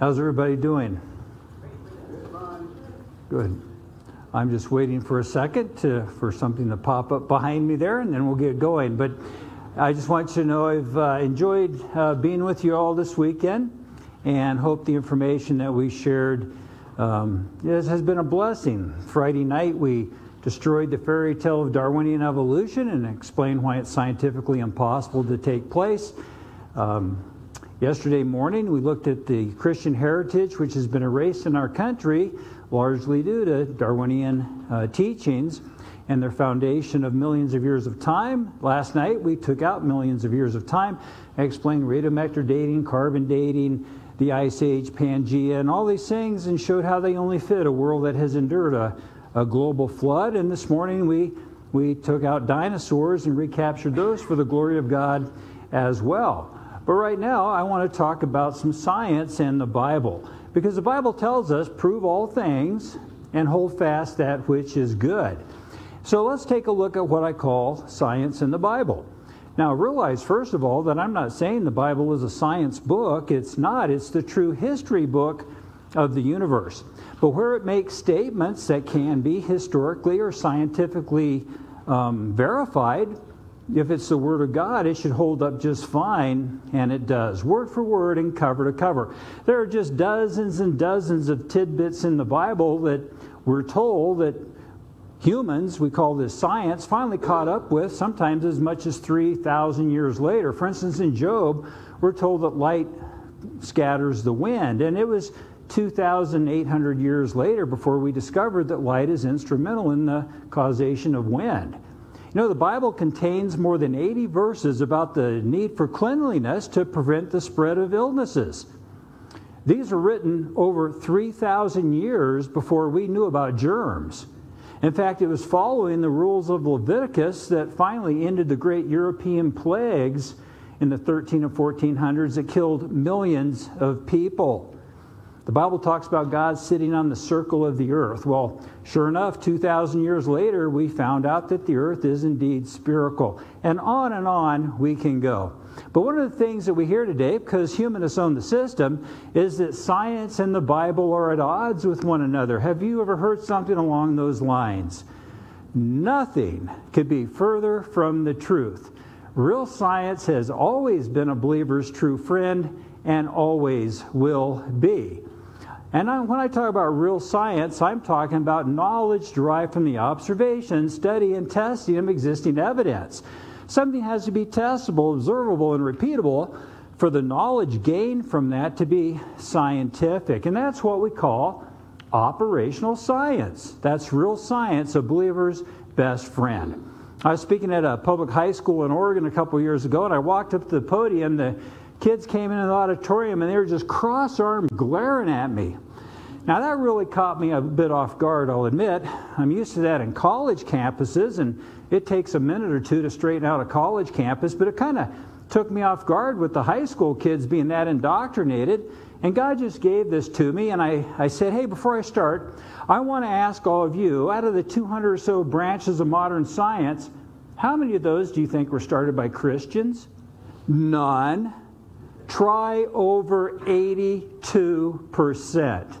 How's everybody doing? Good. I'm just waiting for a second to, for something to pop up behind me there, and then we'll get going. But I just want you to know I've uh, enjoyed uh, being with you all this weekend, and hope the information that we shared um, has been a blessing. Friday night we destroyed the fairy tale of Darwinian evolution and explained why it's scientifically impossible to take place. Um, yesterday morning, we looked at the Christian heritage, which has been erased in our country largely due to Darwinian uh, teachings and their foundation of millions of years of time. Last night, we took out millions of years of time. I explained radiometric dating, carbon dating, the Ice Age, Pangea, and all these things, and showed how they only fit a world that has endured a, a global flood. And this morning, we, we took out dinosaurs and recaptured those for the glory of God as well. But right now, I want to talk about some science and the Bible. Because the Bible tells us, prove all things and hold fast that which is good. So let's take a look at what I call science in the Bible. Now, realize, first of all, that I'm not saying the Bible is a science book. It's not, it's the true history book of the universe. But where it makes statements that can be historically or scientifically um, verified, if it's the Word of God, it should hold up just fine, and it does, word for word and cover to cover. There are just dozens and dozens of tidbits in the Bible that we're told that humans, we call this science, finally caught up with, sometimes as much as 3,000 years later. For instance, in Job, we're told that light scatters the wind, and it was 2,800 years later before we discovered that light is instrumental in the causation of wind. You know, the Bible contains more than 80 verses about the need for cleanliness to prevent the spread of illnesses. These were written over 3,000 years before we knew about germs. In fact, it was following the rules of Leviticus that finally ended the great European plagues in the 13 and 1400s that killed millions of people. The Bible talks about God sitting on the circle of the earth. Well, sure enough, 2,000 years later, we found out that the earth is indeed spherical. And on and on we can go. But one of the things that we hear today, because humanists own the system, is that science and the Bible are at odds with one another. Have you ever heard something along those lines? Nothing could be further from the truth. Real science has always been a believer's true friend and always will be. And I, when I talk about real science, I'm talking about knowledge derived from the observation, study, and testing of existing evidence. Something has to be testable, observable, and repeatable for the knowledge gained from that to be scientific. And that's what we call operational science. That's real science, a believer's best friend. I was speaking at a public high school in Oregon a couple years ago, and I walked up to the podium. The kids came into the auditorium and they were just cross armed glaring at me. Now, that really caught me a bit off guard, I'll admit. I'm used to that in college campuses, and it takes a minute or two to straighten out a college campus, but it kind of took me off guard with the high school kids being that indoctrinated. And God just gave this to me, and I, I said, Hey, before I start, I want to ask all of you out of the 200 or so branches of modern science, how many of those do you think were started by Christians? None. Try over 82%.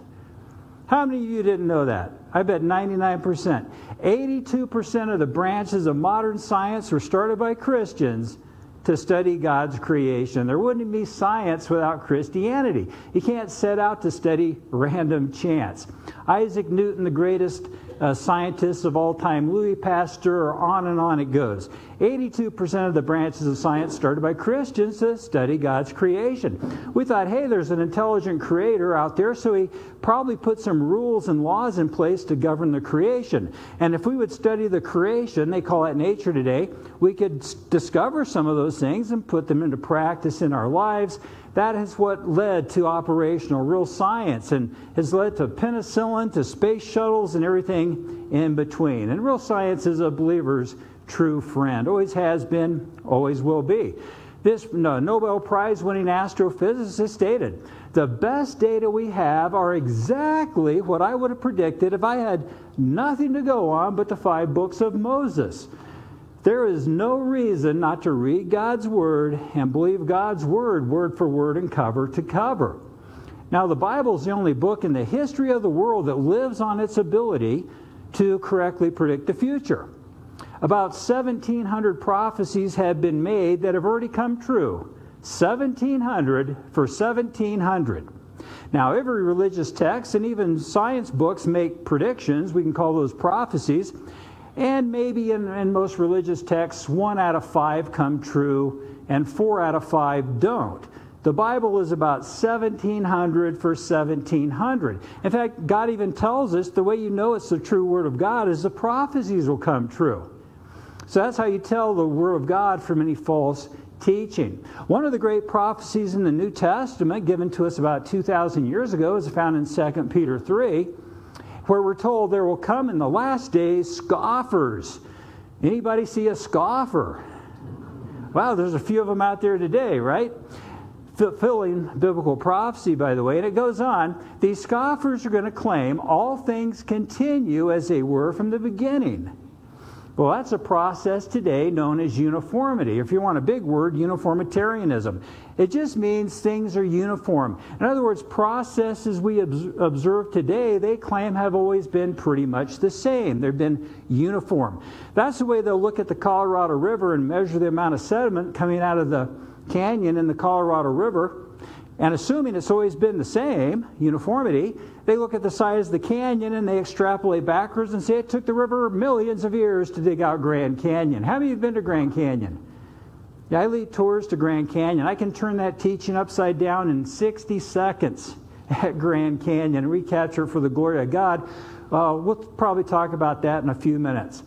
How many of you didn't know that? I bet 99%. 82% of the branches of modern science were started by Christians to study God's creation. There wouldn't be science without Christianity. You can't set out to study random chance. Isaac Newton, the greatest uh, scientists of all time, Louis Pasteur, or on and on it goes. 82% of the branches of science started by Christians to study God's creation. We thought, hey, there's an intelligent creator out there, so he probably put some rules and laws in place to govern the creation. And if we would study the creation, they call it nature today, we could discover some of those things and put them into practice in our lives that is what led to operational real science and has led to penicillin, to space shuttles, and everything in between. And real science is a believer's true friend. Always has been, always will be. This Nobel Prize winning astrophysicist stated the best data we have are exactly what I would have predicted if I had nothing to go on but the five books of Moses. There is no reason not to read God's Word and believe God's Word, word for word and cover to cover. Now, the Bible is the only book in the history of the world that lives on its ability to correctly predict the future. About 1,700 prophecies have been made that have already come true. 1,700 for 1,700. Now, every religious text and even science books make predictions. We can call those prophecies. And maybe in, in most religious texts, one out of five come true and four out of five don't. The Bible is about 1700 for 1700. In fact, God even tells us the way you know it's the true Word of God is the prophecies will come true. So that's how you tell the Word of God from any false teaching. One of the great prophecies in the New Testament, given to us about 2,000 years ago, is found in 2 Peter 3, where we're told there will come in the last days scoffers. Anybody see a scoffer? Wow, there's a few of them out there today, right? fulfilling biblical prophecy, by the way. And it goes on these scoffers are going to claim all things continue as they were from the beginning. Well, that's a process today known as uniformity. If you want a big word, uniformitarianism. It just means things are uniform. In other words, processes we observe today, they claim have always been pretty much the same. They've been uniform. That's the way they'll look at the Colorado River and measure the amount of sediment coming out of the canyon in the Colorado River. And assuming it's always been the same, uniformity, they look at the size of the canyon and they extrapolate backwards and say it took the river millions of years to dig out Grand Canyon. How many of have been to Grand Canyon? Yeah, I lead tours to Grand Canyon. I can turn that teaching upside down in 60 seconds at Grand Canyon and recapture for the glory of God. Uh, we'll probably talk about that in a few minutes.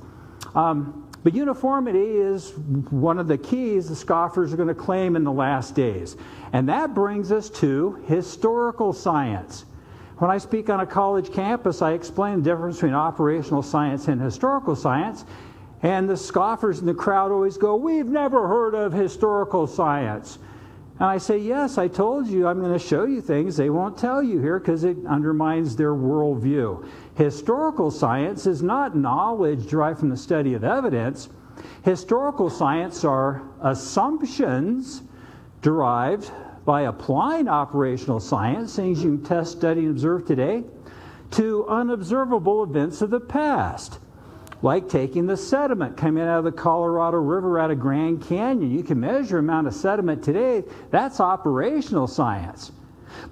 Um, but uniformity is one of the keys the scoffers are going to claim in the last days. And that brings us to historical science. When I speak on a college campus, I explain the difference between operational science and historical science. And the scoffers in the crowd always go, We've never heard of historical science. And I say, Yes, I told you I'm going to show you things they won't tell you here because it undermines their worldview. Historical science is not knowledge derived from the study of evidence. Historical science are assumptions derived by applying operational science, things you can test, study, and observe today, to unobservable events of the past, like taking the sediment coming out of the Colorado River out of Grand Canyon. You can measure amount of sediment today, that's operational science.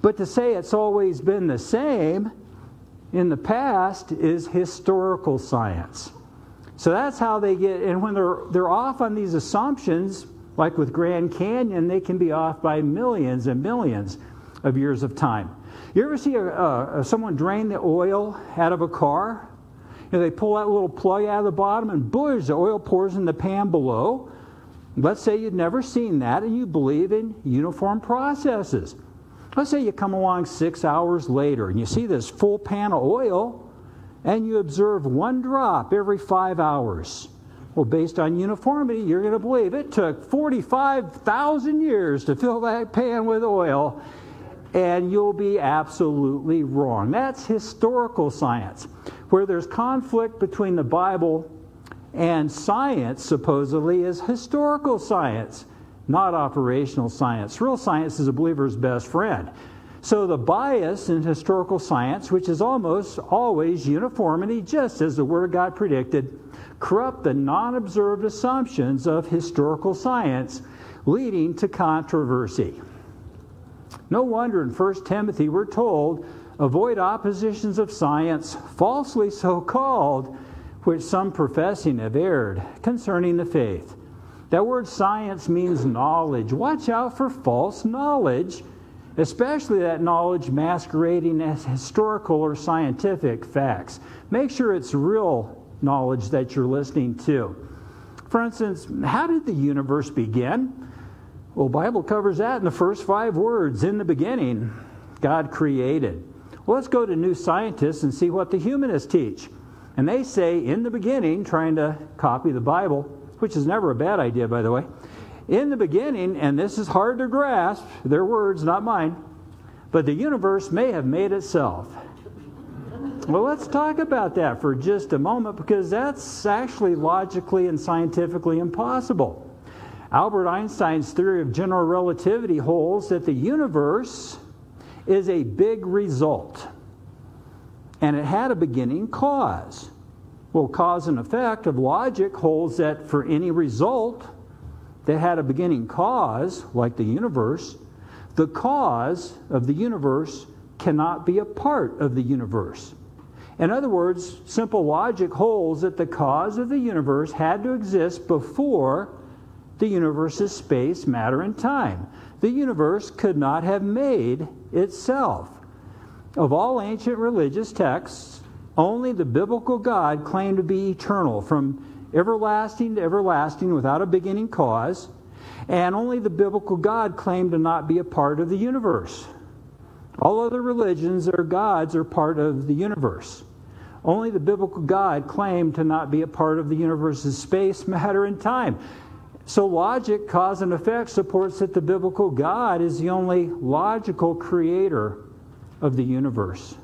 But to say it's always been the same in the past is historical science. So that's how they get, and when they're, they're off on these assumptions, like with Grand Canyon, they can be off by millions and millions of years of time. You ever see a, someone drain the oil out of a car? You know, they pull that little plug out of the bottom, and boom, the oil pours in the pan below. Let's say you'd never seen that, and you believe in uniform processes. Let's say you come along six hours later and you see this full pan of oil and you observe one drop every five hours. Well, based on uniformity, you're going to believe it took 45,000 years to fill that pan with oil, and you'll be absolutely wrong. That's historical science. Where there's conflict between the Bible and science, supposedly, is historical science not operational science. Real science is a believer's best friend. So the bias in historical science, which is almost always uniformity, just as the Word of God predicted, corrupt the non observed assumptions of historical science, leading to controversy. No wonder in 1 Timothy we're told, avoid oppositions of science, falsely so called, which some professing have erred concerning the faith. That word science means knowledge. Watch out for false knowledge, especially that knowledge masquerading as historical or scientific facts. Make sure it's real knowledge that you're listening to. For instance, how did the universe begin? Well, Bible covers that in the first five words. In the beginning, God created. Well, let's go to New Scientists and see what the humanists teach. And they say, in the beginning, trying to copy the Bible, which is never a bad idea, by the way. In the beginning, and this is hard to grasp, their words, not mine, but the universe may have made itself. Well, let's talk about that for just a moment because that's actually logically and scientifically impossible. Albert Einstein's theory of general relativity holds that the universe is a big result. And it had a beginning cause. Well, cause and effect of logic holds that for any result that had a beginning cause, like the universe, the cause of the universe cannot be a part of the universe. In other words, simple logic holds that the cause of the universe had to exist before the universe's space, matter, and time. The universe could not have made itself. Of all ancient religious texts, only the biblical God claimed to be eternal, from everlasting to everlasting without a beginning cause, and only the biblical God claimed to not be a part of the universe. All other religions or gods are part of the universe. Only the biblical God claimed to not be a part of the universe's space, matter, and time. So, logic, cause, and effect supports that the biblical God is the only logical creator of the universe.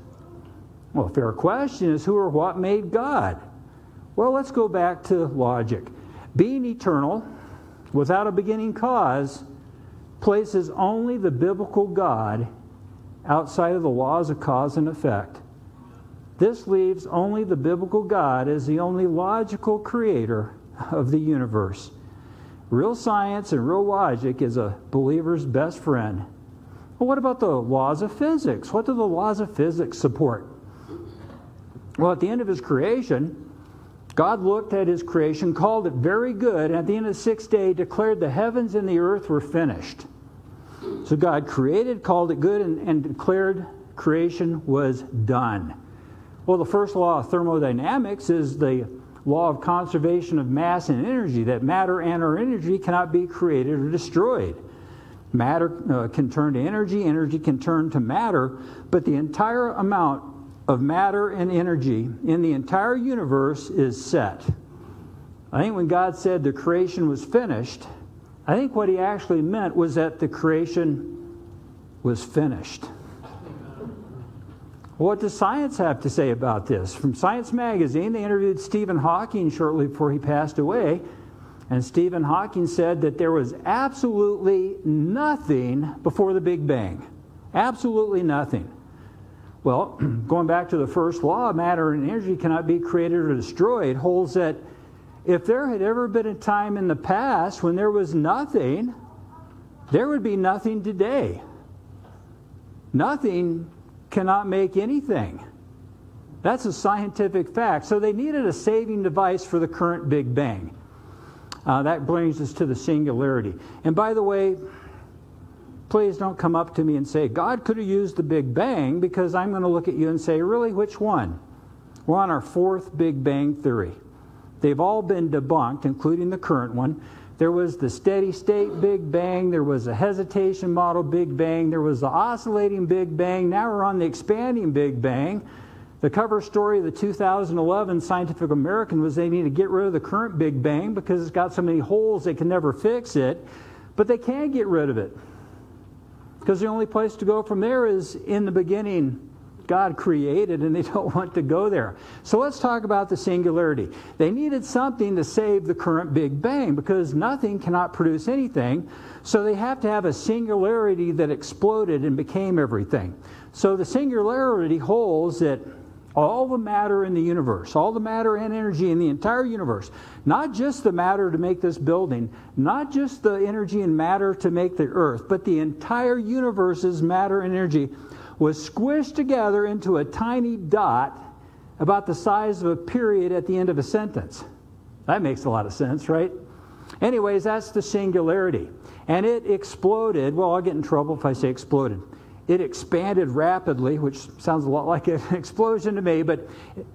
Well, a fair question is who or what made God? Well, let's go back to logic. Being eternal, without a beginning cause, places only the biblical God outside of the laws of cause and effect. This leaves only the biblical God as the only logical creator of the universe. Real science and real logic is a believer's best friend. Well, what about the laws of physics? What do the laws of physics support? Well, at the end of his creation, God looked at his creation, called it very good, and at the end of the sixth day declared the heavens and the earth were finished. So God created, called it good, and, and declared creation was done. Well, the first law of thermodynamics is the law of conservation of mass and energy, that matter and or energy cannot be created or destroyed. Matter uh, can turn to energy, energy can turn to matter, but the entire amount of matter and energy in the entire universe is set. I think when God said the creation was finished, I think what he actually meant was that the creation was finished. What does science have to say about this? From Science Magazine, they interviewed Stephen Hawking shortly before he passed away. And Stephen Hawking said that there was absolutely nothing before the Big Bang. Absolutely nothing. Well, going back to the first law, matter and energy cannot be created or destroyed, holds that if there had ever been a time in the past when there was nothing, there would be nothing today. Nothing cannot make anything. That's a scientific fact. So they needed a saving device for the current Big Bang. Uh, that brings us to the singularity. And by the way, please don't come up to me and say, God could have used the Big Bang, because I'm going to look at you and say, really, which one? We're on our fourth Big Bang theory. They've all been debunked, including the current one. There was the steady state Big Bang, there was a hesitation model Big Bang, there was the oscillating Big Bang, now we're on the expanding Big Bang. The cover story of the 2011 Scientific American was they need to get rid of the current Big Bang because it's got so many holes they can never fix it, but they can't get rid of it. Because the only place to go from there is in the beginning God created and they don't want to go there. So let's talk about the singularity. They needed something to save the current Big Bang because nothing cannot produce anything. So they have to have a singularity that exploded and became everything. So the singularity holds that all the matter in the universe, all the matter and energy in the entire universe, not just the matter to make this building, not just the energy and matter to make the earth, but the entire universe's matter and energy was squished together into a tiny dot about the size of a period at the end of a sentence. That makes a lot of sense, right? Anyways, that's the singularity. And it exploded. Well, I'll get in trouble if I say exploded. It expanded rapidly, which sounds a lot like an explosion to me, but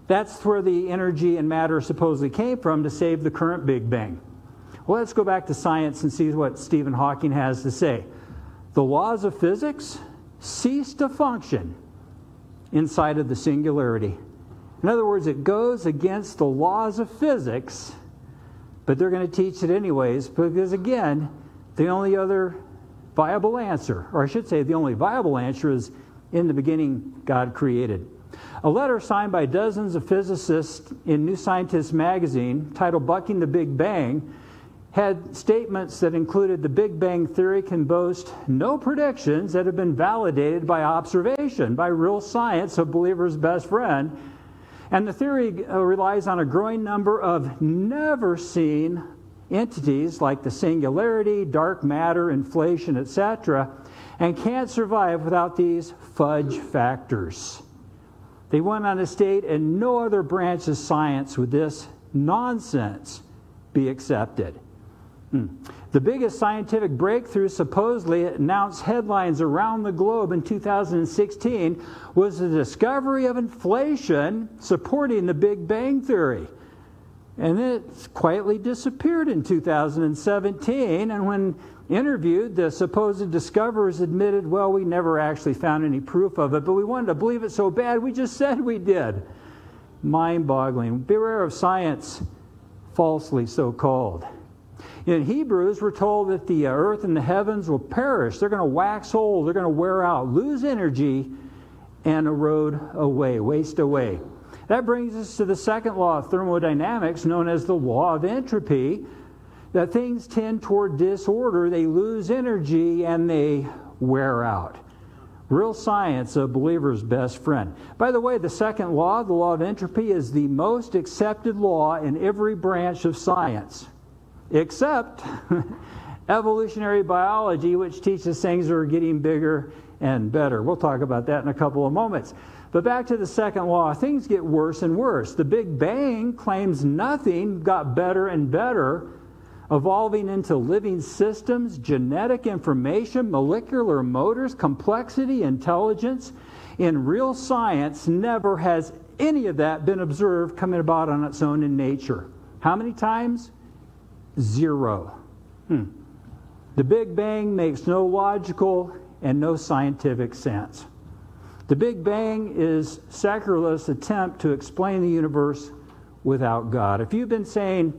that's where the energy and matter supposedly came from to save the current Big Bang. Well, let's go back to science and see what Stephen Hawking has to say. The laws of physics cease to function inside of the singularity. In other words, it goes against the laws of physics, but they're going to teach it anyways because, again, the only other viable answer, or I should say, the only viable answer is in the beginning, God created. A letter signed by dozens of physicists in New Scientist magazine titled Bucking the Big Bang had statements that included the Big Bang Theory can boast no predictions that have been validated by observation, by real science, a believer's best friend. And the theory uh, relies on a growing number of never seen entities like the singularity, dark matter, inflation, etc., and can't survive without these fudge factors. They went on to state, and no other branch of science would this nonsense be accepted. The biggest scientific breakthrough, supposedly announced headlines around the globe in 2016, was the discovery of inflation supporting the Big Bang Theory. And it quietly disappeared in 2017. And when interviewed, the supposed discoverers admitted, well, we never actually found any proof of it, but we wanted to believe it so bad, we just said we did. Mind boggling. Beware of science, falsely so called. In Hebrews, we're told that the uh, earth and the heavens will perish. They're going to wax old, they're going to wear out, lose energy, and erode away, waste away. That brings us to the second law of thermodynamics, known as the law of entropy. That things tend toward disorder, they lose energy, and they wear out. Real science, a believer's best friend. By the way, the second law, the law of entropy, is the most accepted law in every branch of science except evolutionary biology, which teaches things are getting bigger and better. We'll talk about that in a couple of moments. But back to the second law, things get worse and worse. The Big Bang claims nothing got better and better, evolving into living systems, genetic information, molecular motors, complexity, intelligence. In real science, never has any of that been observed coming about on its own in nature. How many times? Zero. Hmm. The Big Bang makes no logical and no scientific sense. The Big Bang is sacrilegious attempt to explain the universe without God. If you've been saying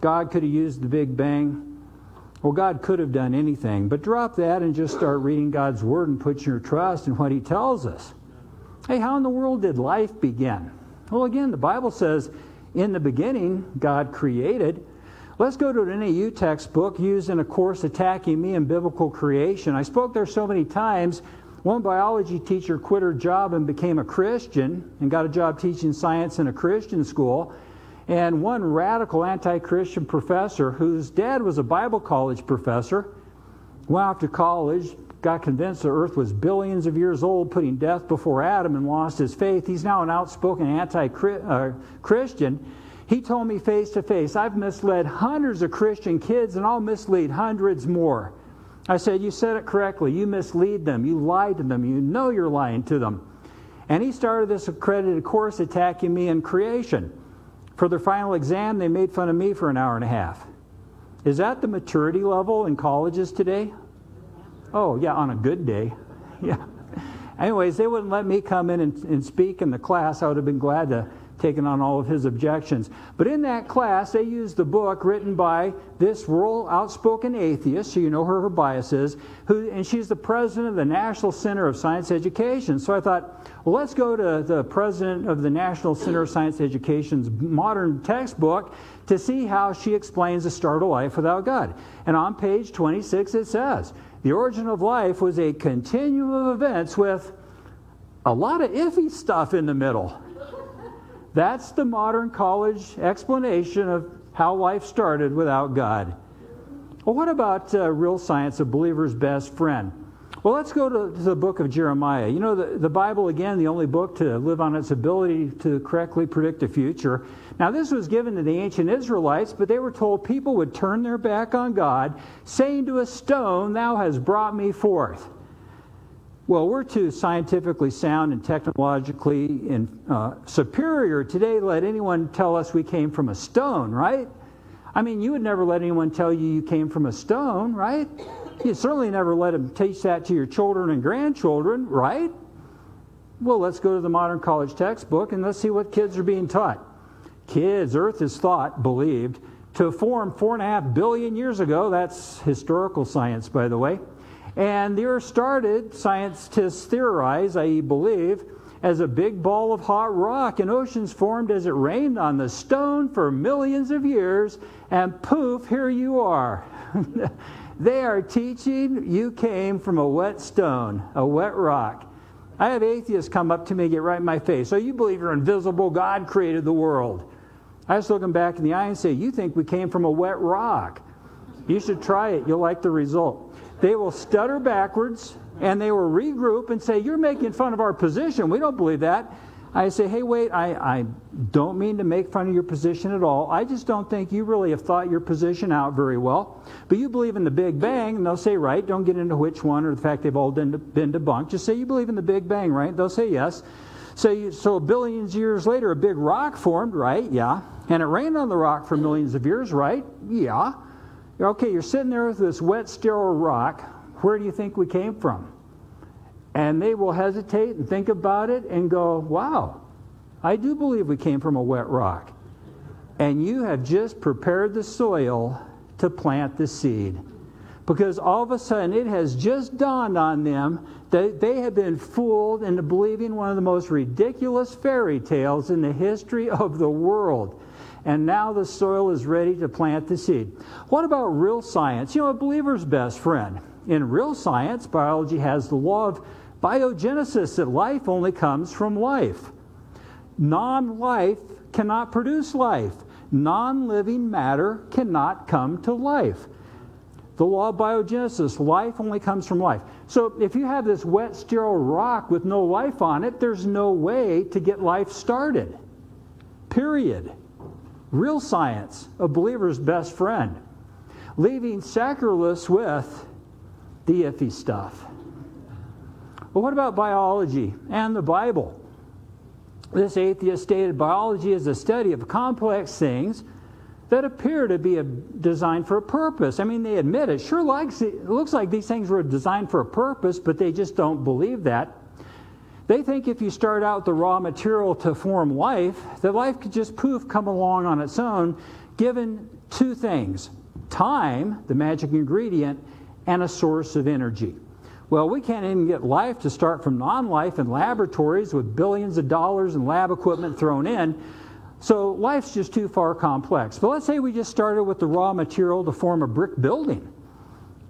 God could have used the Big Bang, well, God could have done anything, but drop that and just start reading God's Word and put your trust in what He tells us. Hey, how in the world did life begin? Well, again, the Bible says, in the beginning, God created. Let's go to an NAU textbook used in a course attacking me in biblical creation. I spoke there so many times. One biology teacher quit her job and became a Christian and got a job teaching science in a Christian school. And one radical anti Christian professor, whose dad was a Bible college professor, went off to college, got convinced the earth was billions of years old, putting death before Adam, and lost his faith. He's now an outspoken anti uh, Christian. He told me face to face, I've misled hundreds of Christian kids and I'll mislead hundreds more. I said, You said it correctly. You mislead them. You lied to them. You know you're lying to them. And he started this accredited course attacking me in creation. For their final exam, they made fun of me for an hour and a half. Is that the maturity level in colleges today? Oh, yeah, on a good day. Yeah. Anyways, they wouldn't let me come in and, and speak in the class. I would have been glad to taken on all of his objections. But in that class, they used the book written by this rural, outspoken atheist, so you know her, her biases, who, and she's the president of the National Center of Science Education. So I thought, well, let's go to the president of the National Center of Science Education's modern textbook to see how she explains the start of life without God. And on page 26, it says, the origin of life was a continuum of events with a lot of iffy stuff in the middle. That's the modern college explanation of how life started without God. Well, what about uh, real science, a believer's best friend? Well, let's go to, to the book of Jeremiah. You know, the, the Bible, again, the only book to live on its ability to correctly predict the future. Now, this was given to the ancient Israelites, but they were told people would turn their back on God, saying to a stone, Thou hast brought me forth. Well, we're too scientifically sound and technologically in, uh, superior today to let anyone tell us we came from a stone, right? I mean, you would never let anyone tell you you came from a stone, right? You certainly never let them teach that to your children and grandchildren, right? Well, let's go to the modern college textbook and let's see what kids are being taught. Kids, Earth is thought, believed, to form four and a half billion years ago. That's historical science, by the way and the earth started, scientists theorize, i.e., believe, as a big ball of hot rock, and oceans formed as it rained on the stone for millions of years, and poof, here you are. they are teaching you came from a wet stone, a wet rock. I have atheists come up to me get right in my face. So you believe you're invisible, God created the world. I just look them back in the eye and say, You think we came from a wet rock. You should try it. You'll like the result. They will stutter backwards and they will regroup and say, You're making fun of our position. We don't believe that. I say, Hey, wait, I, I don't mean to make fun of your position at all. I just don't think you really have thought your position out very well. But you believe in the Big Bang, and they'll say, Right. Don't get into which one or the fact they've all been, been debunked. Just say, You believe in the Big Bang, right? They'll say, Yes. So, so billions of years later, a big rock formed, right? Yeah. And it rained on the rock for millions of years, right? Yeah. Okay, you're sitting there with this wet, sterile rock. Where do you think we came from? And they will hesitate and think about it and go, wow, I do believe we came from a wet rock. And you have just prepared the soil to plant the seed. Because all of a sudden it has just dawned on them that they have been fooled into believing one of the most ridiculous fairy tales in the history of the world and now the soil is ready to plant the seed. What about real science? You know, a believer's best friend. In real science, biology has the law of biogenesis that life only comes from life. Non life cannot produce life, non living matter cannot come to life. The law of biogenesis, life only comes from life. So if you have this wet, sterile rock with no life on it, there's no way to get life started. Period. Real science, a believer's best friend. Leaving secularists with the iffy stuff. But what about biology and the Bible? This atheist stated biology is a study of complex things that appear to be designed for a purpose. I mean, they admit it. Sure likes it looks like these things were designed for a purpose, but they just don't believe that. They think if you start out the raw material to form life, that life could just poof come along on its own, given two things time, the magic ingredient, and a source of energy. Well, we can't even get life to start from non life in laboratories with billions of dollars in lab equipment thrown in. So life's just too far complex. But let's say we just started with the raw material to form a brick building,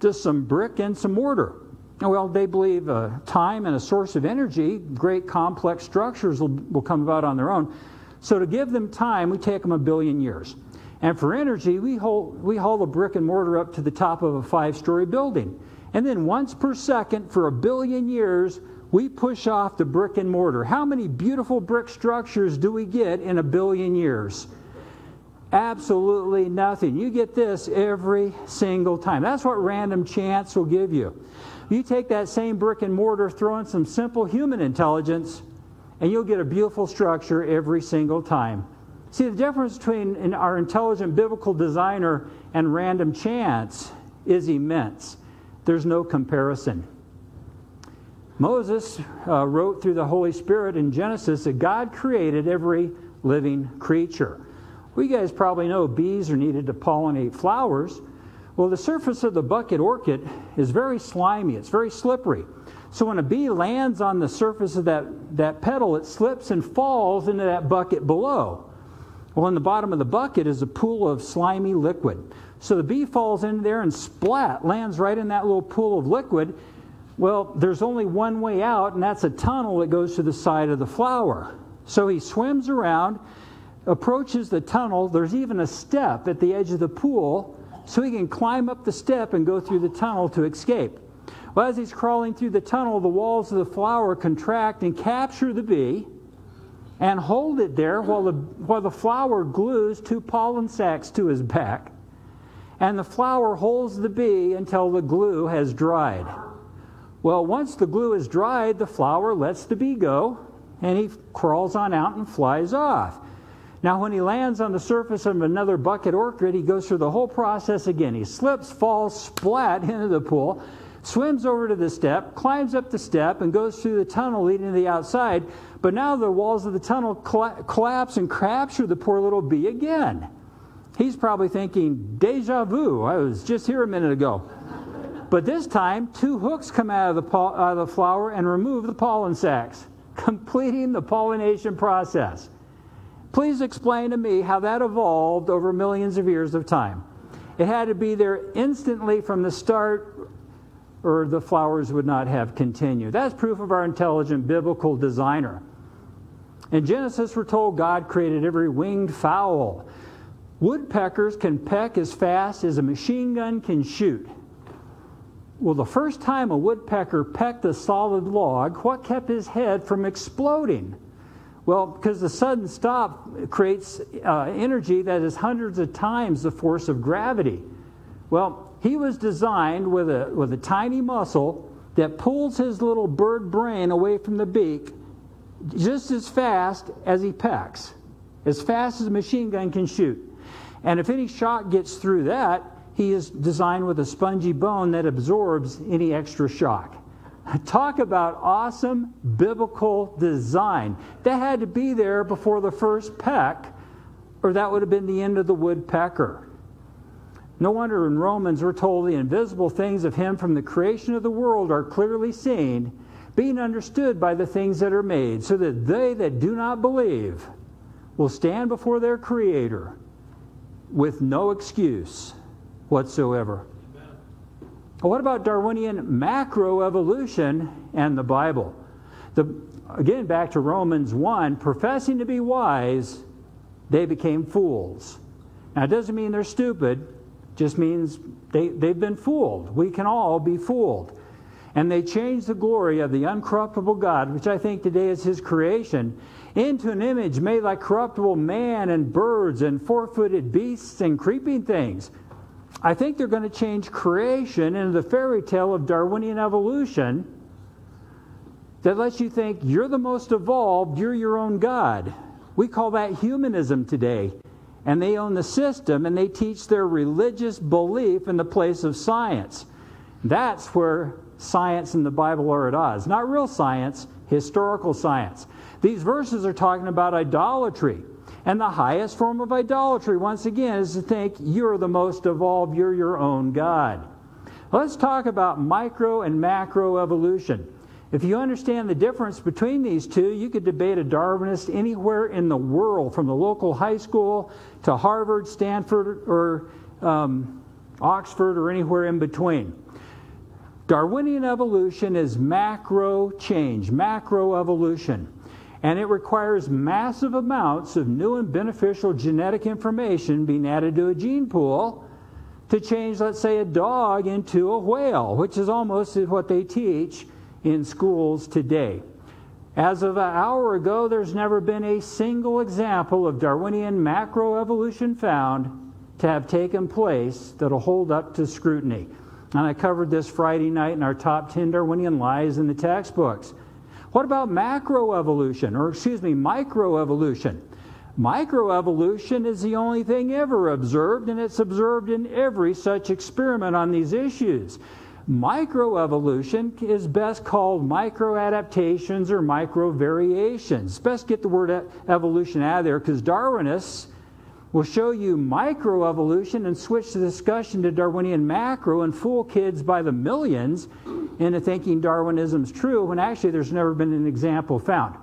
just some brick and some mortar. Well, they believe uh, time and a source of energy, great complex structures will, will come about on their own. So to give them time, we take them a billion years. And for energy, we haul, we haul the brick and mortar up to the top of a five story building. And then once per second for a billion years, we push off the brick and mortar. How many beautiful brick structures do we get in a billion years? Absolutely nothing. You get this every single time. That's what random chance will give you. You take that same brick and mortar, throw in some simple human intelligence, and you'll get a beautiful structure every single time. See, the difference between our intelligent biblical designer and random chance is immense. There's no comparison. Moses uh, wrote through the Holy Spirit in Genesis that God created every living creature. Well, you guys probably know bees are needed to pollinate flowers. Well, the surface of the bucket orchid is very slimy, it's very slippery. So when a bee lands on the surface of that, that petal, it slips and falls into that bucket below. Well, in the bottom of the bucket is a pool of slimy liquid. So the bee falls in there and splat, lands right in that little pool of liquid. Well, there's only one way out, and that's a tunnel that goes to the side of the flower. So he swims around, approaches the tunnel. There's even a step at the edge of the pool so he can climb up the step and go through the tunnel to escape. Well, as he's crawling through the tunnel, the walls of the flower contract and capture the bee and hold it there while the, while the flower glues two pollen sacs to his back. And the flower holds the bee until the glue has dried. Well, once the glue is dried, the flower lets the bee go and he crawls on out and flies off. Now, when he lands on the surface of another bucket orchid, he goes through the whole process again. He slips, falls, splat into the pool, swims over to the step, climbs up the step, and goes through the tunnel leading to the outside. But now the walls of the tunnel collapse and capture the poor little bee again. He's probably thinking, deja vu, I was just here a minute ago. But this time, two hooks come out of the, out of the flower and remove the pollen sacs. completing the pollination process. Please explain to me how that evolved over millions of years of time. It had to be there instantly from the start, or the flowers would not have continued. That's proof of our intelligent biblical designer. In Genesis, we're told God created every winged fowl. Woodpeckers can peck as fast as a machine gun can shoot. Well, the first time a woodpecker pecked a solid log, what kept his head from exploding? Well, because the sudden stop creates uh, energy that is hundreds of times the force of gravity. Well, he was designed with a, with a tiny muscle that pulls his little bird brain away from the beak just as fast as he pecks, as fast as a machine gun can shoot. And if any shot gets through that, he is designed with a spongy bone that absorbs any extra shock. Talk about awesome biblical design. That had to be there before the first peck, or that would have been the end of the woodpecker. No wonder in Romans we're told the invisible things of him from the creation of the world are clearly seen, being understood by the things that are made, so that they that do not believe will stand before their Creator with no excuse whatsoever. What about Darwinian macroevolution and the Bible? The, again, back to Romans 1 professing to be wise, they became fools. Now, it doesn't mean they're stupid, just means they, they've been fooled. We can all be fooled. And they changed the glory of the uncorruptible God, which I think today is His creation, into an image made like corruptible man and birds and four footed beasts and creeping things. I think they're going to change creation into the fairy tale of Darwinian evolution that lets you think you're the most evolved, you're your own God. We call that humanism today. And they own the system and they teach their religious belief in the place of science. That's where science and the Bible are at odds. Not real science, historical science. These verses are talking about idolatry. And the highest form of idolatry, once again, is to think you're the most evolved, you're your own God. Let's talk about micro and macro evolution. If you understand the difference between these two, you could debate a Darwinist anywhere in the world, from the local high school to Harvard, Stanford, or um, Oxford, or anywhere in between. Darwinian evolution is macro change, macro evolution and it requires massive amounts of new and beneficial genetic information being added to a gene pool to change, let's say, a dog into a whale, which is almost what they teach in schools today. As of an hour ago, there's never been a single example of Darwinian macroevolution found to have taken place that'll hold up to scrutiny. And I covered this Friday night in our top 10 Darwinian lies in the textbooks. What about macroevolution, or excuse me, microevolution? Microevolution is the only thing ever observed, and it's observed in every such experiment on these issues. Microevolution is best called microadaptations or microvariations. Best get the word evolution out of there because Darwinists will show you microevolution and switch the discussion to Darwinian macro and fool kids by the millions into thinking Darwinism's true when actually there's never been an example found.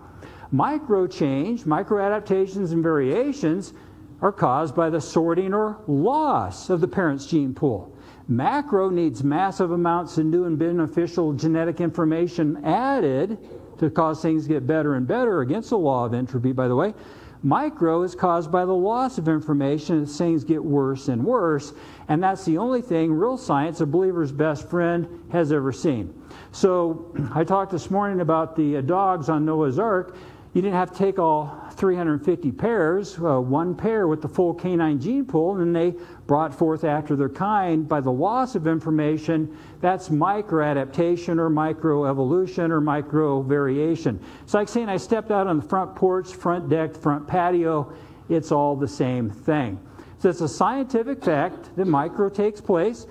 Micro change, micro adaptations, and variations are caused by the sorting or loss of the parent's gene pool. Macro needs massive amounts of new and beneficial genetic information added to cause things to get better and better against the law of entropy, by the way. Micro is caused by the loss of information as things get worse and worse, and that's the only thing real science, a believer's best friend, has ever seen. So I talked this morning about the uh, dogs on Noah's Ark. You didn't have to take all 350 pairs, uh, one pair with the full canine gene pool, and they brought forth after their kind by the loss of information. That's microadaptation or microevolution or micro variation. It's like saying I stepped out on the front porch, front deck, front patio. It's all the same thing. So it's a scientific fact that micro takes place.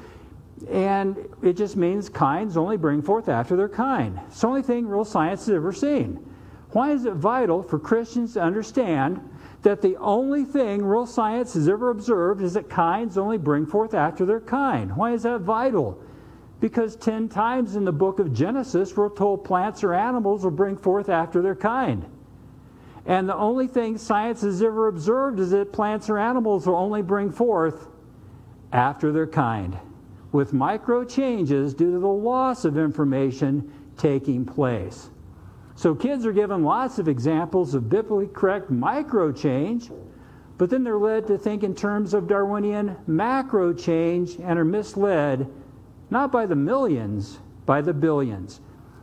And it just means kinds only bring forth after their kind. It's the only thing real science has ever seen. Why is it vital for Christians to understand that the only thing real science has ever observed is that kinds only bring forth after their kind? Why is that vital? Because 10 times in the book of Genesis, we're told plants or animals will bring forth after their kind. And the only thing science has ever observed is that plants or animals will only bring forth after their kind, with micro changes due to the loss of information taking place. So kids are given lots of examples of biblically correct micro change, but then they're led to think in terms of Darwinian macro change and are misled not by the millions, by the billions.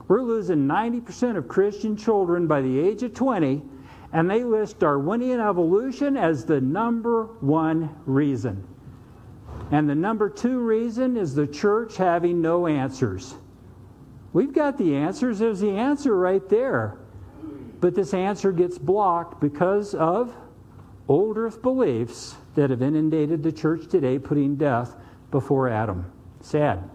We're losing 90% of Christian children by the age of 20, and they list Darwinian evolution as the number one reason. And the number two reason is the church having no answers. We've got the answers, there's the answer right there. But this answer gets blocked because of old earth beliefs that have inundated the church today, putting death before Adam. Sad.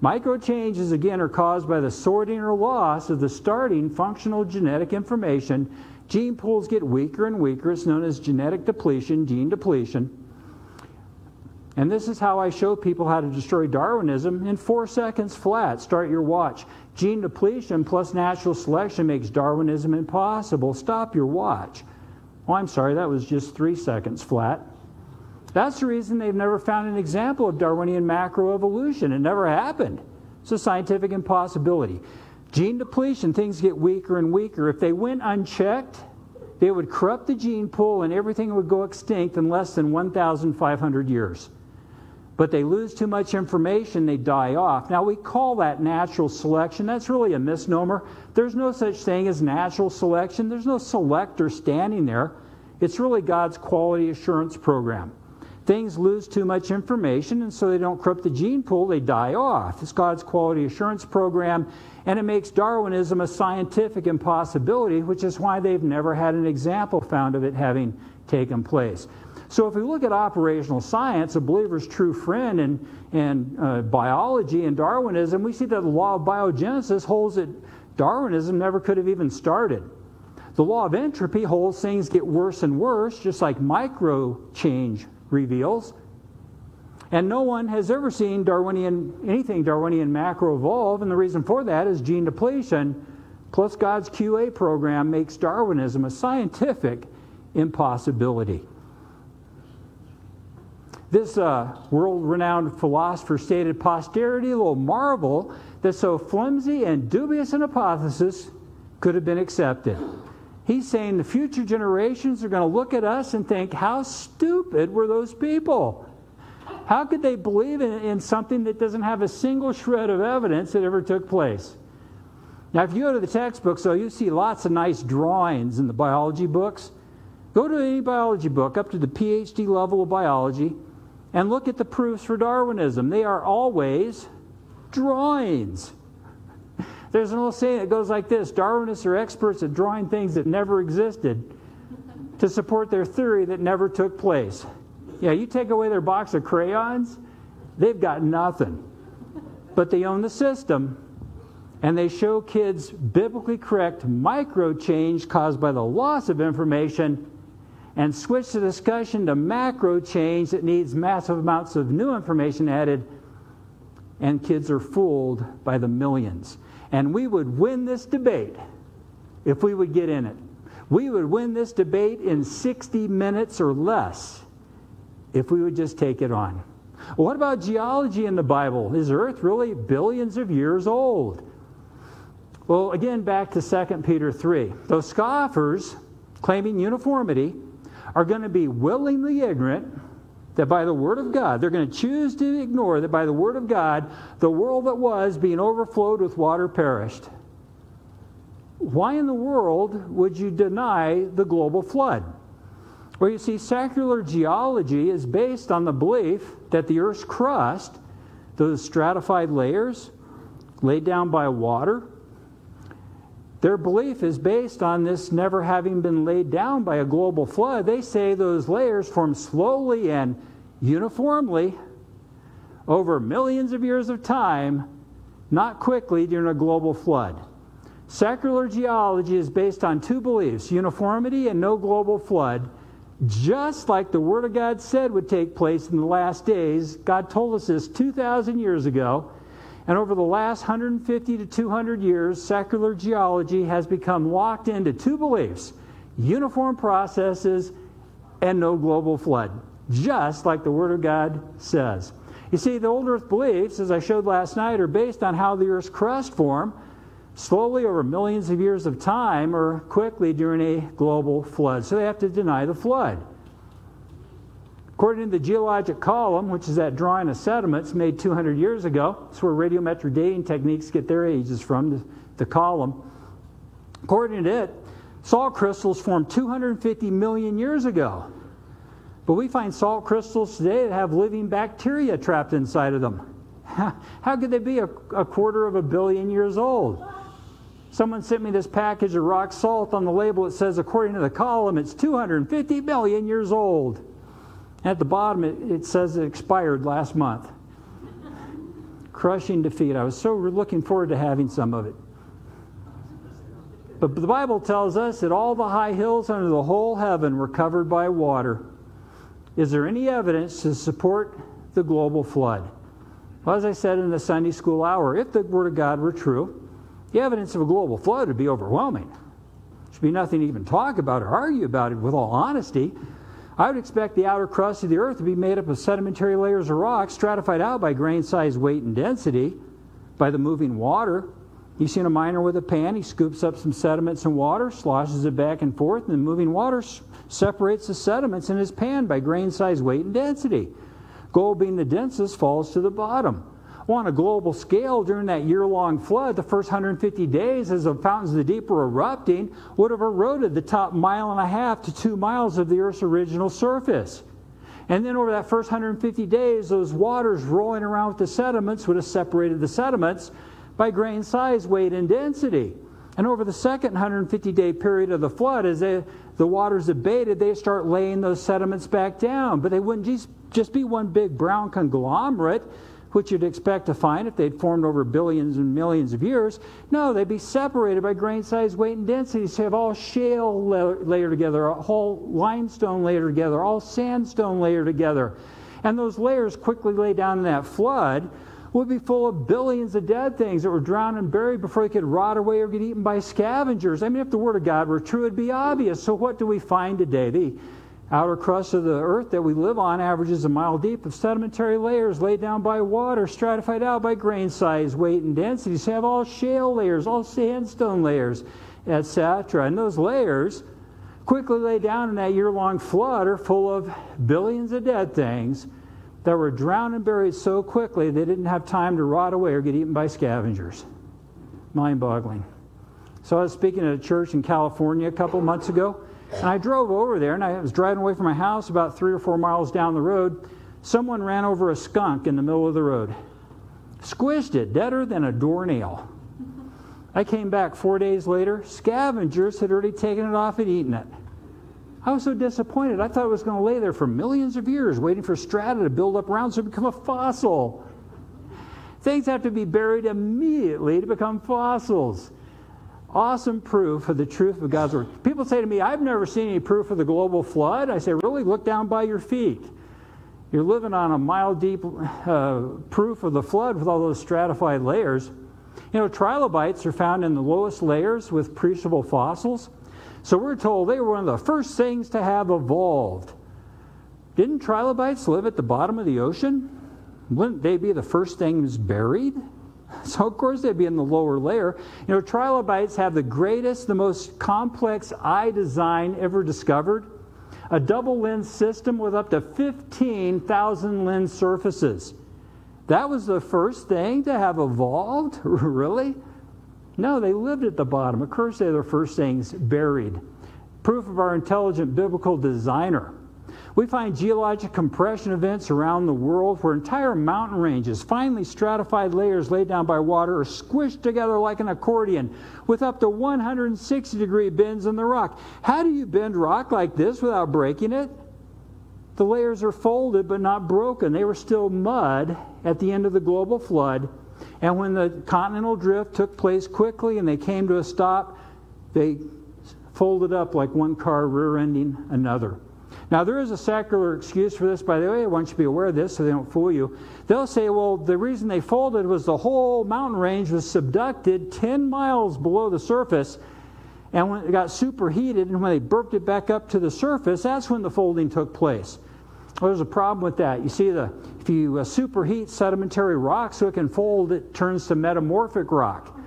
Micro changes, again, are caused by the sorting or loss of the starting functional genetic information. Gene pools get weaker and weaker. It's known as genetic depletion, gene depletion. And this is how I show people how to destroy Darwinism in four seconds flat. Start your watch. Gene depletion plus natural selection makes Darwinism impossible. Stop your watch. Oh, I'm sorry, that was just three seconds flat. That's the reason they've never found an example of Darwinian macroevolution. It never happened. It's a scientific impossibility. Gene depletion, things get weaker and weaker. If they went unchecked, they would corrupt the gene pool and everything would go extinct in less than 1,500 years. But they lose too much information, they die off. Now, we call that natural selection. That's really a misnomer. There's no such thing as natural selection, there's no selector standing there. It's really God's quality assurance program. Things lose too much information, and so they don't corrupt the gene pool, they die off. It's God's quality assurance program, and it makes Darwinism a scientific impossibility, which is why they've never had an example found of it having taken place. So, if we look at operational science, a believer's true friend in, uh, biology and Darwinism, we see that the law of biogenesis holds that Darwinism never could have even started. The law of entropy holds things get worse and worse, just like micro change reveals. And no one has ever seen Darwinian anything Darwinian macro evolve, and the reason for that is gene depletion plus God's QA program makes Darwinism a scientific impossibility. This uh, world renowned philosopher stated posterity will marvel that so flimsy and dubious an hypothesis could have been accepted. He's saying the future generations are going to look at us and think, how stupid were those people? How could they believe in, in, something that doesn't have a single shred of evidence that ever took place? Now, if you go to the textbooks, though, you see lots of nice drawings in the biology books. Go to any biology book up to the PhD level of biology and look at the proofs for Darwinism. They are always drawings. There's an old saying that goes like this Darwinists are experts at drawing things that never existed to support their theory that never took place. Yeah, you take away their box of crayons, they've got nothing. But they own the system, and they show kids biblically correct micro change caused by the loss of information and switch the discussion to macro change that needs massive amounts of new information added, and kids are fooled by the millions. And we would win this debate if we would get in it. We would win this debate in 60 minutes or less if we would just take it on. What about geology in the Bible? Is Earth really billions of years old? Well, again, back to 2 Peter 3. Those scoffers claiming uniformity are going to be willingly ignorant that by the Word of God, they're going to choose to ignore that by the Word of God, the world that was being overflowed with water perished. Why in the world would you deny the global flood? Well, you see, secular geology is based on the belief that the Earth's crust, those stratified layers laid down by water, their belief is based on this never having been laid down by a global flood. They say those layers form slowly and uniformly over millions of years of time, not quickly during a global flood. Secular geology is based on two beliefs uniformity and no global flood. Just like the Word of God said would take place in the last days, God told us this 2,000 years ago. And over the last 150 to 200 years, secular geology has become locked into two beliefs uniform processes and no global flood, just like the Word of God says. You see, the old Earth beliefs, as I showed last night, are based on how the Earth's crust formed slowly over millions of years of time or quickly during a global flood. So they have to deny the flood. According to the geologic column, which is that drawing of sediments made 200 years ago, that's where radiometric dating techniques get their ages from, the, the column. According to it, salt crystals formed 250 million years ago. But we find salt crystals today that have living bacteria trapped inside of them. How could they be a, a quarter of a billion years old? Someone sent me this package of rock salt. On the label, it says, according to the column, it's 250 million years old. At the bottom, it, it says it expired last month. Crushing defeat. I was so looking forward to having some of it. But the Bible tells us that all the high hills under the whole heaven were covered by water. Is there any evidence to support the global flood? Well, as I said in the Sunday school hour, if the Word of God were true, the evidence of a global flood would be overwhelming. There should be nothing to even talk about or argue about it with all honesty. I would expect the outer crust of the earth to be made up of sedimentary layers of rock stratified out by grain size, weight, and density by the moving water. You've seen a miner with a pan, he scoops up some sediments and water, sloshes it back and forth, and the moving water separates the sediments in his pan by grain size, weight, and density. Gold being the densest falls to the bottom. Well, on a global scale, during that year long flood, the first 150 days as the fountains of the deep were erupting would have eroded the top mile and a half to two miles of the Earth's original surface. And then over that first 150 days, those waters rolling around with the sediments would have separated the sediments by grain size, weight, and density. And over the second 150 day period of the flood, as they, the waters abated, they start laying those sediments back down. But they wouldn't just, just be one big brown conglomerate which you'd expect to find if they'd formed over billions and millions of years. No, they'd be separated by grain size, weight, and density. So you have all shale layered together, a whole limestone layered together, all sandstone layered together. And those layers quickly lay down in that flood would be full of billions of dead things that were drowned and buried before they could rot away or get eaten by scavengers. I mean, if the Word of God were true, it'd be obvious. So, what do we find today? The outer crust of the earth that we live on averages a mile deep of sedimentary layers laid down by water, stratified out by grain size, weight, and density. So you have all shale layers, all sandstone layers, etc. And those layers quickly lay down in that year long flood are full of billions of dead things that were drowned and buried so quickly they didn't have time to rot away or get eaten by scavengers. Mind boggling. So I was speaking at a church in California a couple months ago and I drove over there, and I was driving away from my house about three or four miles down the road. Someone ran over a skunk in the middle of the road, squished it, deader than a doornail. I came back four days later. Scavengers had already taken it off and eaten it. I was so disappointed. I thought it was going to lay there for millions of years, waiting for strata to build up around so it become a fossil. Things have to be buried immediately to become fossils awesome proof of the truth of God's Word. People say to me, I've never seen any proof of the global flood. I say, really? Look down by your feet. You're living on a mile deep uh, proof of the flood with all those stratified layers. You know, trilobites are found in the lowest layers with appreciable fossils. So we're told they were one of the first things to have evolved. Didn't trilobites live at the bottom of the ocean? Wouldn't they be the first things buried? So, of course, they'd be in the lower layer. You know, trilobites have the greatest, the most complex eye design ever discovered. A double lens system with up to 15,000 lens surfaces. That was the first thing to have evolved? really? No, they lived at the bottom. Of course, they're the first things buried. Proof of our intelligent biblical designer. We find geologic compression events around the world where entire mountain ranges, finely stratified layers laid down by water, are squished together like an accordion with up to 160 degree bends in the rock. How do you bend rock like this without breaking it? The layers are folded but not broken. They were still mud at the end of the global flood. And when the continental drift took place quickly and they came to a stop, they folded up like one car rear ending another. Now, there is a secular excuse for this, by the way. I want you to be aware of this so they don't fool you. They'll say, well, the reason they folded was the whole mountain range was subducted 10 miles below the surface. And when it got superheated and when they burped it back up to the surface, that's when the folding took place. Well, there's a problem with that. You see, the, if you uh, superheat sedimentary rock so it can fold, it turns to metamorphic rock.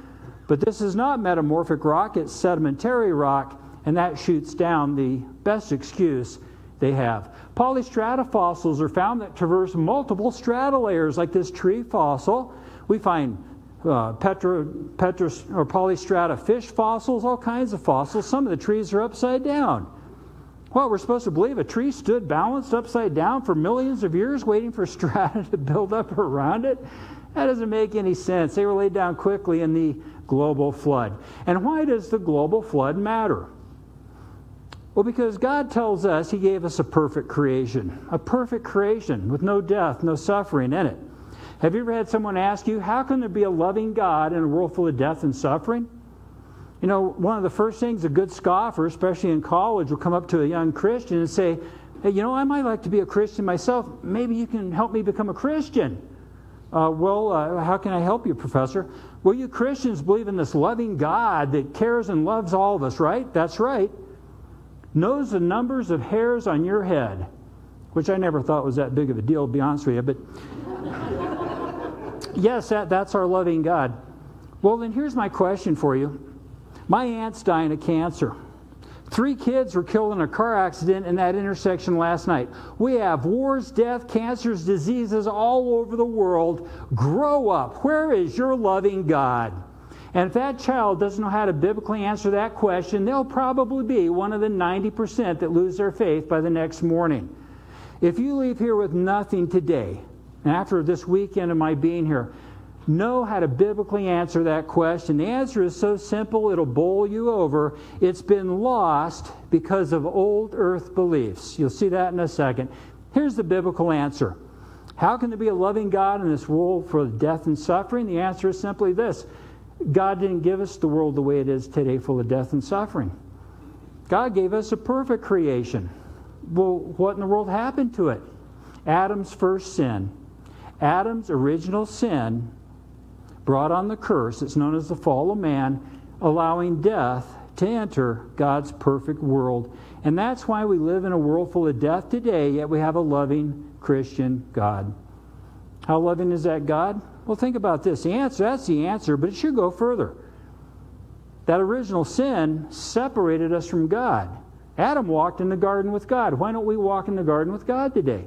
But this is not metamorphic rock, it's sedimentary rock, and that shoots down the best excuse they have. Polystrata fossils are found that traverse multiple strata layers, like this tree fossil. We find uh, or polystrata fish fossils, all kinds of fossils. Some of the trees are upside down. Well, we're supposed to believe a tree stood balanced upside down for millions of years waiting for strata to build up around it? That doesn't make any sense. They were laid down quickly in the global flood. And why does the global flood matter? Well, because God tells us He gave us a perfect creation, a perfect creation with no death, no suffering in it. Have you ever had someone ask you, How can there be a loving God in a world full of death and suffering? You know, one of the first things a good scoffer, especially in college, will come up to a young Christian and say, Hey, you know, I might like to be a Christian myself. Maybe you can help me become a Christian. Uh, well, uh, how can I help you, Professor? Well, you Christians believe in this loving God that cares and loves all of us, right? That's right knows the numbers of hairs on your head, which I never thought was that big of a deal, to be honest with you. But yes, that, that's our loving God. Well, then here's my question for you. My aunt's dying of cancer. Three kids were killed in a car accident in that intersection last night. We have wars, death, cancers, diseases all over the world. Grow up. Where is your loving God? And if that child doesn't know how to biblically answer that question, they'll probably be one of the 90% that lose their faith by the next morning. If you leave here with nothing today, and after this weekend of my being here, know how to biblically answer that question. The answer is so simple, it'll bowl you over. It's been lost because of old earth beliefs. You'll see that in a second. Here's the biblical answer How can there be a loving God in this world for death and suffering? The answer is simply this God didn't give us the world the way it is today, full of death and suffering. God gave us a perfect creation. Well, what in the world happened to it? Adam's first sin. Adam's original sin brought on the curse. It's known as the fall of man, allowing death to enter God's perfect world. And that's why we live in a world full of death today, yet we have a loving Christian God. How loving is that God? Well, think about this. The answer, that's the answer, but it should go further. That original sin separated us from God. Adam walked in the garden with God. Why don't we walk in the garden with God today?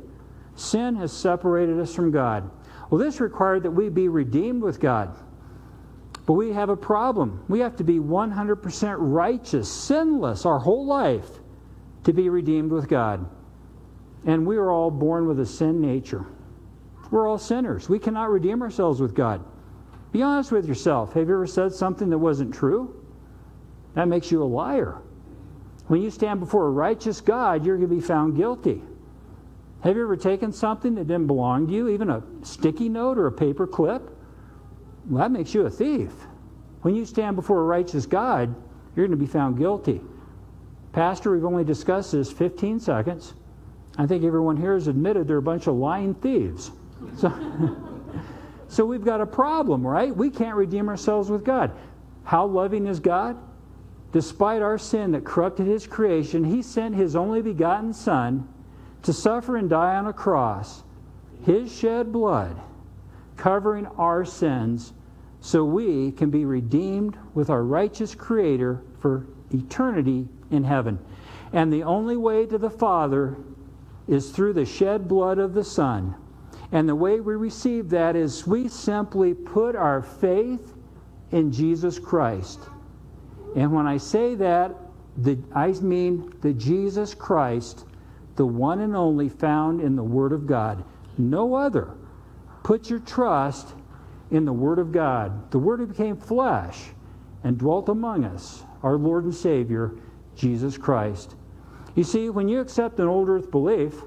Sin has separated us from God. Well, this required that we be redeemed with God. But we have a problem. We have to be 100% righteous, sinless our whole life to be redeemed with God. And we are all born with a sin nature. We're all sinners. We cannot redeem ourselves with God. Be honest with yourself. Have you ever said something that wasn't true? That makes you a liar. When you stand before a righteous God, you're going to be found guilty. Have you ever taken something that didn't belong to you, even a sticky note or a paper clip? Well, that makes you a thief. When you stand before a righteous God, you're going to be found guilty. Pastor, we've only discussed this 15 seconds. I think everyone here has admitted they're a bunch of lying thieves. So, so we've got a problem, right? We can't redeem ourselves with God. How loving is God? Despite our sin that corrupted his creation, he sent his only begotten Son to suffer and die on a cross, his shed blood covering our sins so we can be redeemed with our righteous Creator for eternity in heaven. And the only way to the Father is through the shed blood of the Son. And the way we receive that is we simply put our faith in Jesus Christ. And when I say that, the, I mean the Jesus Christ, the one and only found in the Word of God. No other. Put your trust in the Word of God. The Word became flesh and dwelt among us, our Lord and Savior, Jesus Christ. You see, when you accept an old earth belief,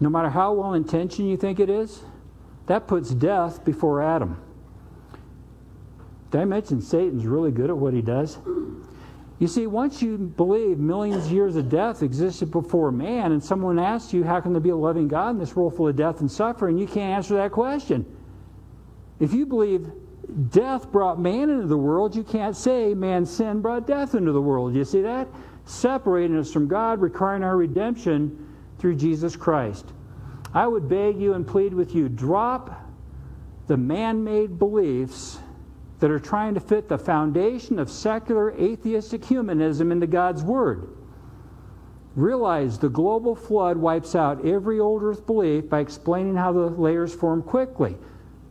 no matter how well intentioned you think it is, that puts death before Adam. Did I mention Satan's really good at what he does? You see, once you believe millions of years of death existed before man, and someone asks you, How can there be a loving God in this world full of death and suffering? You can't answer that question. If you believe death brought man into the world, you can't say man's sin brought death into the world. You see that? Separating us from God, requiring our redemption through Jesus Christ. I would beg you and plead with you drop the man made beliefs that are trying to fit the foundation of secular atheistic humanism into God's Word. Realize the global flood wipes out every old earth belief by explaining how the layers form quickly.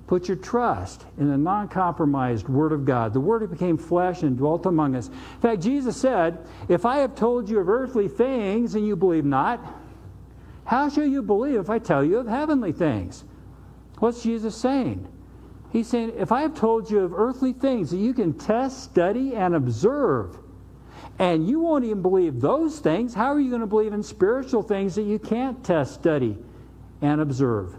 Put your trust in the non compromised Word of God. The Word that became flesh and dwelt among us. In fact, Jesus said, If I have told you of earthly things and you believe not, how shall you believe if I tell you of heavenly things? What's Jesus saying? He's saying, if I have told you of earthly things that you can test, study, and observe, and you won't even believe those things, how are you going to believe in spiritual things that you can't test, study, and observe?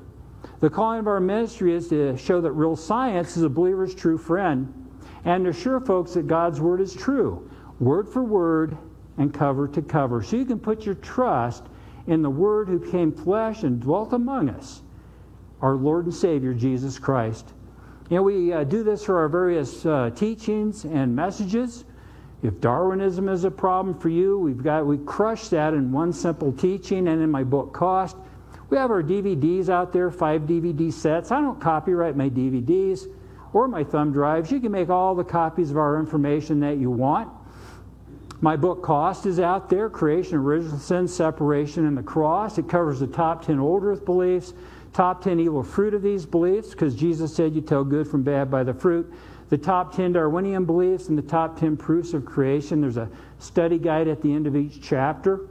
The calling of our ministry is to show that real science is a believer's true friend and to assure folks that God's word is true, word for word and cover to cover. So you can put your trust in the word who became flesh and dwelt among us, our Lord and Savior, Jesus Christ. You know, we uh, do this for our various uh, teachings and messages. If Darwinism is a problem for you, we've got we crush that in one simple teaching and in my book Cost. We have our DVDs out there, five DVD sets. I don't copyright my DVDs or my thumb drives. You can make all the copies of our information that you want. My book Cost is out there Creation, Original Sin, Separation, and the Cross. It covers the top 10 old earth beliefs, top 10 evil fruit of these beliefs, because Jesus said you tell good from bad by the fruit. The top 10 Darwinian beliefs and the top 10 proofs of creation. There's a study guide at the end of each chapter.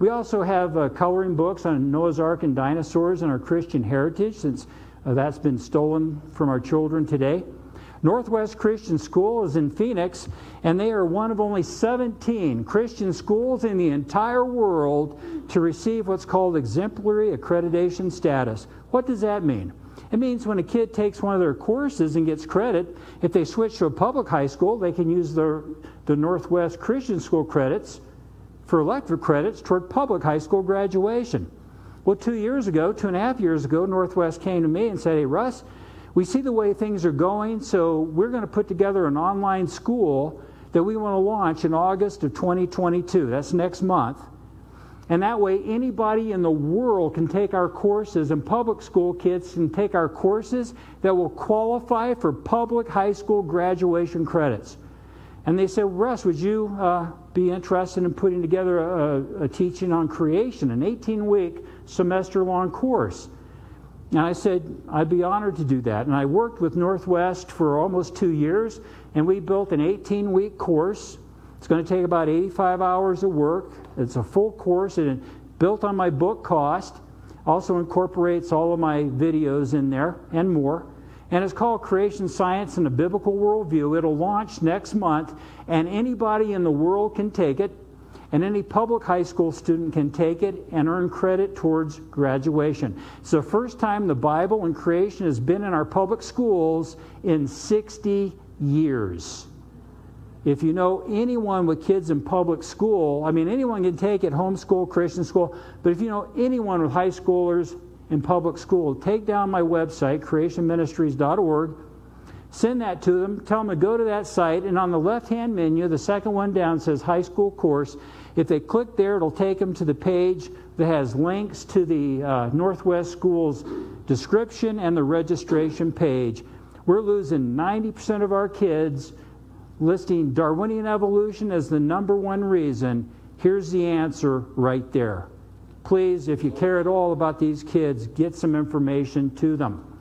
We also have uh, coloring books on Noah's Ark and dinosaurs and our Christian heritage, since uh, that's been stolen from our children today. Northwest Christian School is in Phoenix, and they are one of only 17 Christian schools in the entire world to receive what's called exemplary accreditation status. What does that mean? It means when a kid takes one of their courses and gets credit, if they switch to a public high school, they can use their, the Northwest Christian School credits for elective credits toward public high school graduation. Well, two years ago, two and a half years ago, Northwest came to me and said, Hey, Russ, we see the way things are going, so we're going to put together an online school that we want to launch in August of 2022. That's next month. And that way, anybody in the world can take our courses, and public school kids can take our courses that will qualify for public high school graduation credits. And they said, Russ, would you uh, be interested in putting together a, a teaching on creation, an 18 week semester long course? And I said, I'd be honored to do that. And I worked with Northwest for almost two years, and we built an 18 week course. It's going to take about 85 hours of work. It's a full course, and built on my book cost. Also incorporates all of my videos in there and more. And it's called Creation Science and a Biblical Worldview. It'll launch next month, and anybody in the world can take it and any public high school student can take it and earn credit towards graduation. It's the first time the Bible and creation has been in our public schools in 60 years. If you know anyone with kids in public school, I mean, anyone can take it, homeschool, Christian school, but if you know anyone with high schoolers in public school, take down my website, creationministries.org, send that to them, tell them to go to that site, and on the left hand menu, the second one down says high school course. If they click there, it'll take them to the page that has links to the uh, Northwest Schools description and the registration page. We're losing 90% of our kids listing Darwinian evolution as the number one reason. Here's the answer right there. Please, if you care at all about these kids, get some information to them.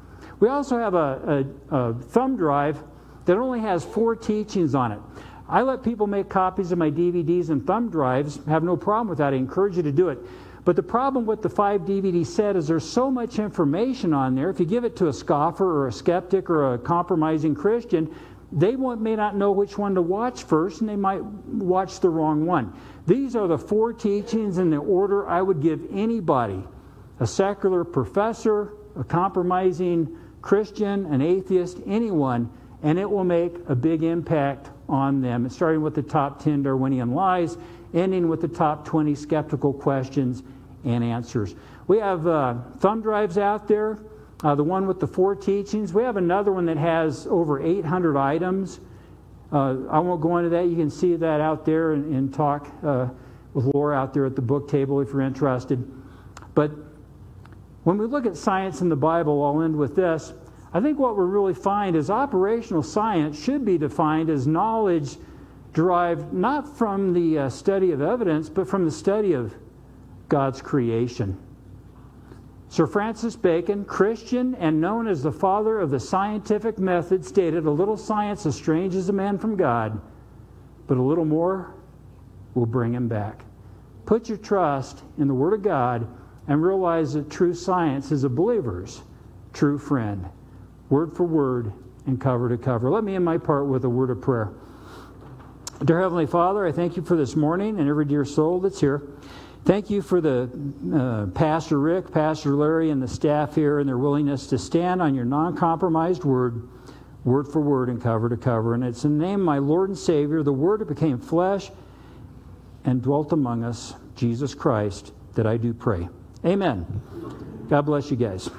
We also have a, a, a thumb drive that only has four teachings on it. I let people make copies of my DVDs and thumb drives, have no problem with that. I encourage you to do it. But the problem with the five DVD set is there's so much information on there. If you give it to a scoffer or a skeptic or a compromising Christian, they may not know which one to watch first and they might watch the wrong one. These are the four teachings in the order I would give anybody a secular professor, a compromising Christian, an atheist, anyone, and it will make a big impact on them, starting with the top 10 Darwinian lies, ending with the top 20 skeptical questions and answers. We have uh, thumb drives out there, uh, the one with the four teachings. We have another one that has over 800 items. Uh, I won't go into that. You can see that out there and, and talk uh, with Laura out there at the book table if you're interested. But when we look at science in the Bible, I'll end with this. I think what we really find is operational science should be defined as knowledge derived not from the uh, study of evidence, but from the study of God's creation. Sir Francis Bacon, Christian and known as the father of the scientific method, stated, A little science as strange as a man from God, but a little more will bring him back. Put your trust in the Word of God and realize that true science is a believer's true friend, word for word and cover to cover. Let me end my part with a word of prayer. Dear Heavenly Father, I thank you for this morning and every dear soul that's here. Thank you for the uh, Pastor Rick, Pastor Larry, and the staff here and their willingness to stand on your non compromised word, word for word and cover to cover. And it's in the name of my Lord and Savior, the Word that became flesh and dwelt among us, Jesus Christ, that I do pray. Amen. God bless you guys.